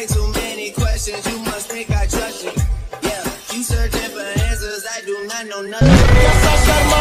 way too many questions. You must think I trust you. Yeah, you searching for answers. I do not know nothing.